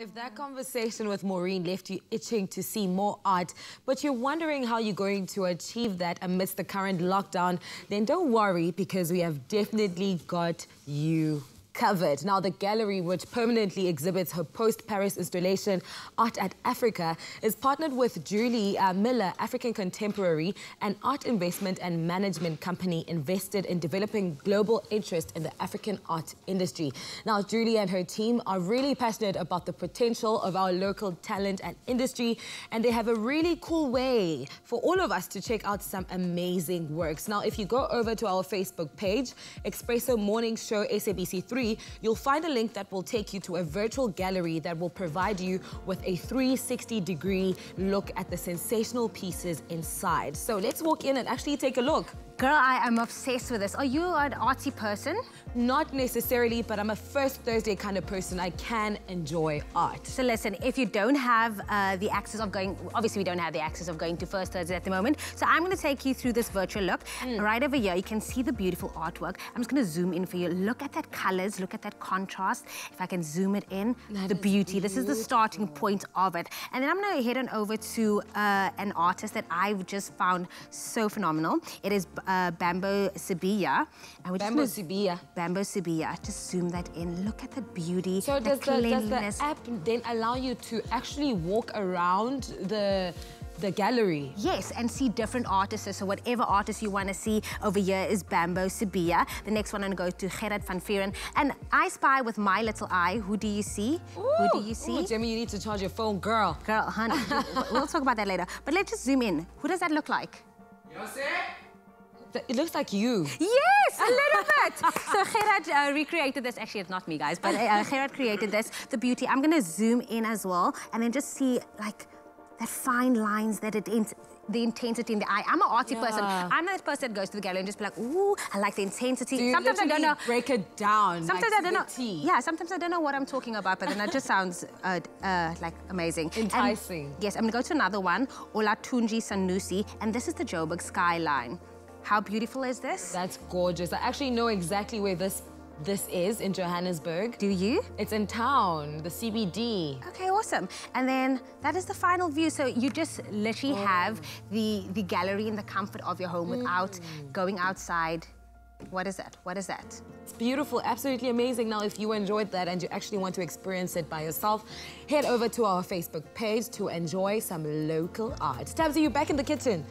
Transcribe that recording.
If that conversation with Maureen left you itching to see more art, but you're wondering how you're going to achieve that amidst the current lockdown, then don't worry because we have definitely got you covered. Now, the gallery, which permanently exhibits her post-Paris installation, Art at Africa, is partnered with Julie uh, Miller, African Contemporary, an art investment and management company invested in developing global interest in the African art industry. Now, Julie and her team are really passionate about the potential of our local talent and industry, and they have a really cool way for all of us to check out some amazing works. Now, if you go over to our Facebook page, Expresso Morning Show SABC3, you'll find a link that will take you to a virtual gallery that will provide you with a 360 degree look at the sensational pieces inside. So let's walk in and actually take a look. Girl, I am obsessed with this. Are you an artsy person? Not necessarily, but I'm a first Thursday kind of person. I can enjoy art. So listen, if you don't have uh, the access of going, obviously we don't have the access of going to First Thursday at the moment, so I'm going to take you through this virtual look. Mm. Right over here, you can see the beautiful artwork. I'm just going to zoom in for you. Look at that colors, look at that contrast. If I can zoom it in, that the beauty. Beautiful. This is the starting point of it. And then I'm going to head on over to uh, an artist that I've just found so phenomenal. It is uh, Uh, Bambo Sibiya. And Bambo Sibiya. Bambo Sibiya. Just zoom that in. Look at the beauty, so the does the, does the app then allow you to actually walk around the the gallery. Yes, and see different artists. So whatever artist you want to see over here is Bambo Sibiya. The next one I'm going to go to Gerard van Vuuren. And I spy with my little eye. Who do you see? Ooh, Who do you see? Ooh, Jimmy, you need to charge your phone, girl. Girl, honey. we'll talk about that later. But let's just zoom in. Who does that look like? It looks like you. Yes, a little bit. so Gerard uh, recreated this. Actually, it's not me, guys, but uh, Gerard created this. The beauty. I'm going to zoom in as well and then just see, like, that fine lines that it the intensity in the eye. I'm an arty yeah. person. I'm not the person that goes to the gallery and just be like, ooh, I like the intensity. So sometimes I don't know. Break it down. Sometimes like I don't know. Tea. Yeah, sometimes I don't know what I'm talking about, but then it just sounds uh, uh, like amazing. Enticing. And, yes, I'm gonna go to another one, Olatunji Sanusi, and this is the Joburg skyline. How beautiful is this? That's gorgeous. I actually know exactly where this this is in Johannesburg. Do you? It's in town, the CBD. Okay, awesome. And then that is the final view. So you just literally oh. have the, the gallery in the comfort of your home mm. without going outside. What is that? What is that? It's beautiful, absolutely amazing. Now, if you enjoyed that and you actually want to experience it by yourself, head over to our Facebook page to enjoy some local art. Tabs, are you back in the kitchen?